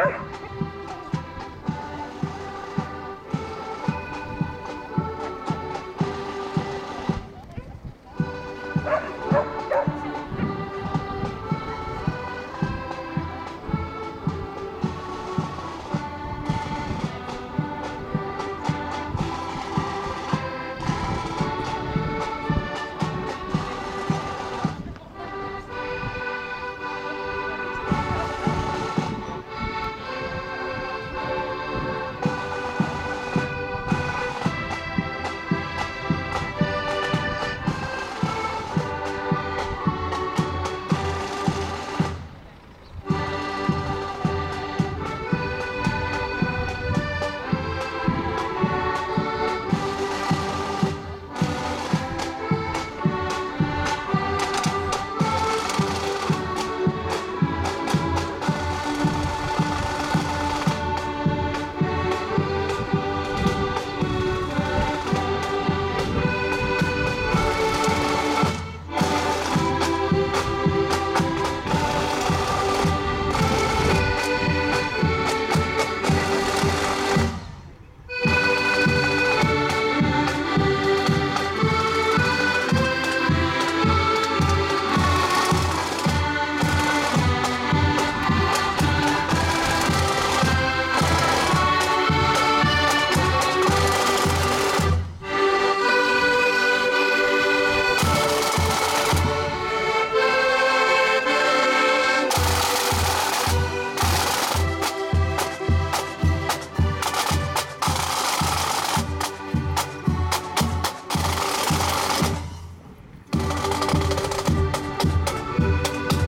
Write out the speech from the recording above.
Ah!